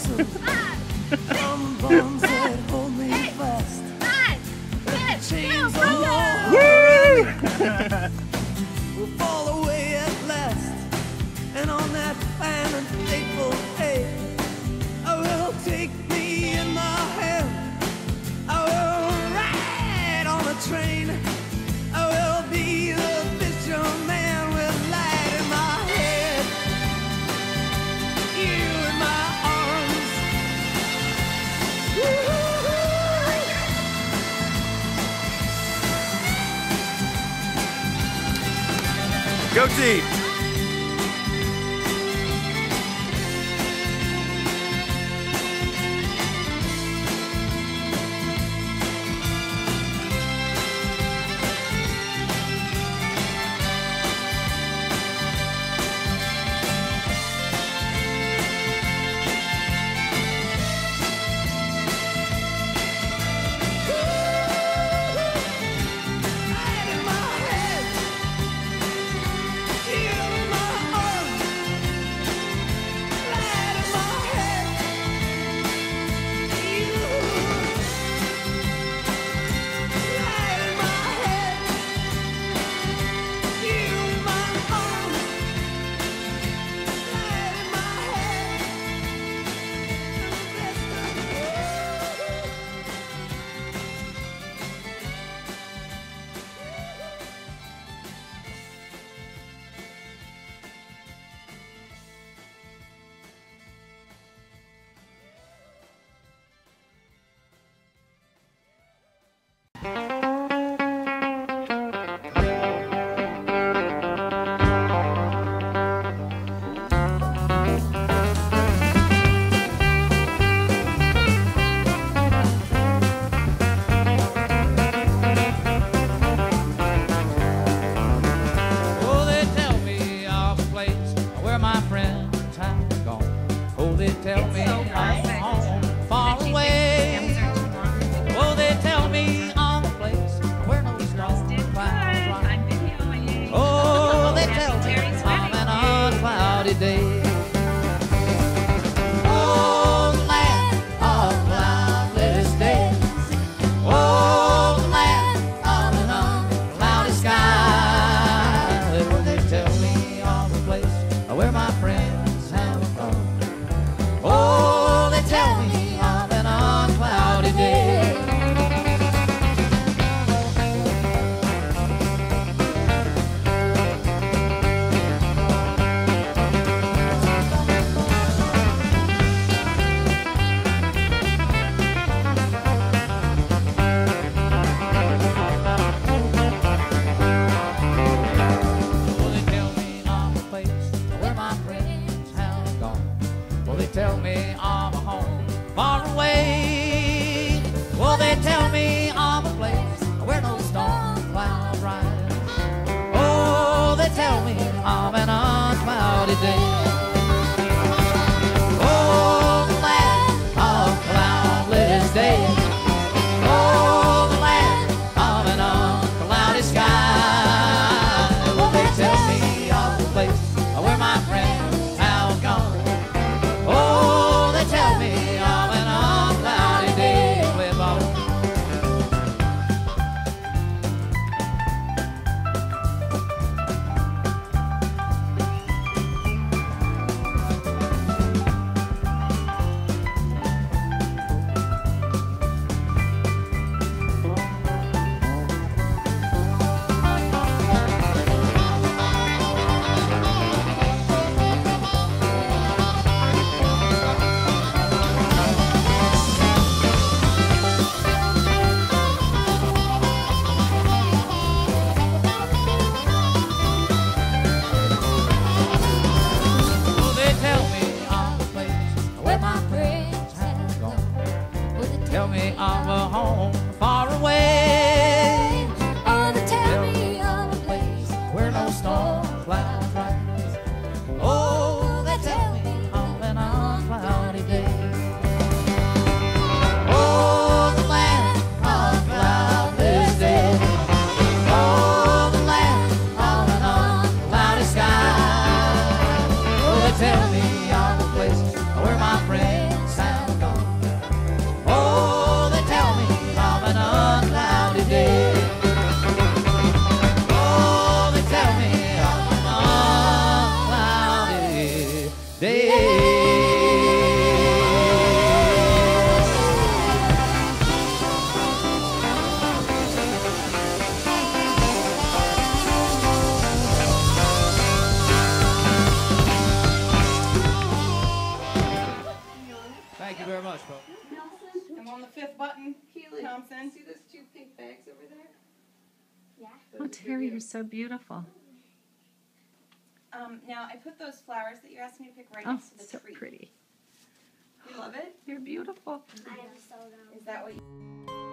Some Go team. day. Oh, Terri, you're so beautiful. Um, now, I put those flowers that you asked me to pick right oh, next to the so tree. pretty. You love it? You're beautiful. I am so dumb. Is that what you...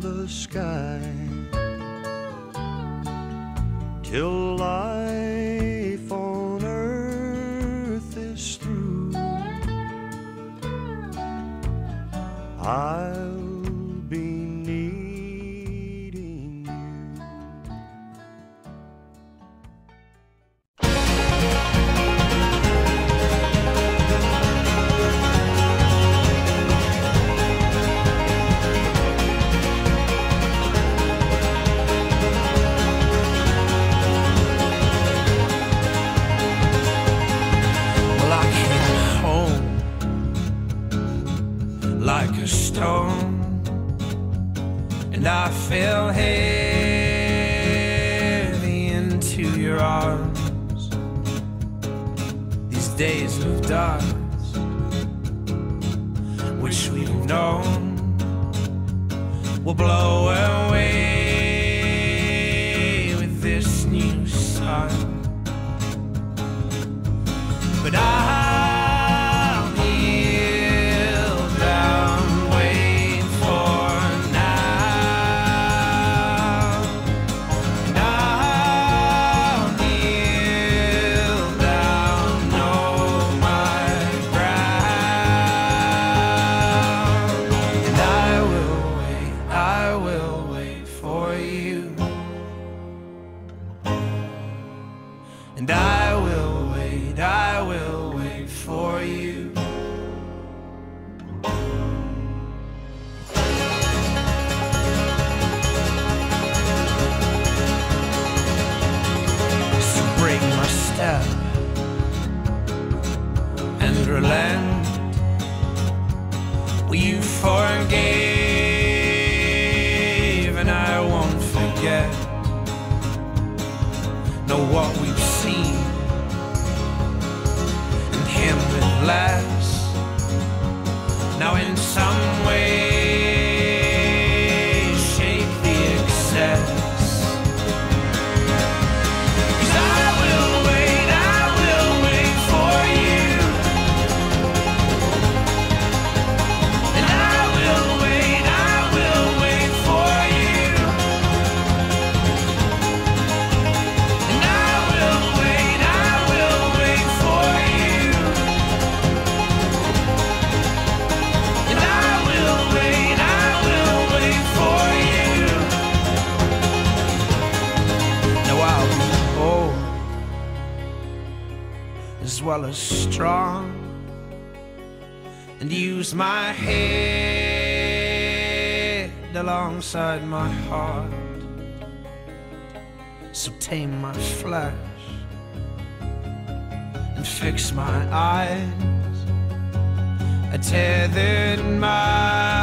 the sky till life on earth is through. I fell heavy into your arms. These days of darkness, wish we'd known, will blow away. relax. Use my head alongside my heart. So tame my flesh and fix my eyes. I tethered my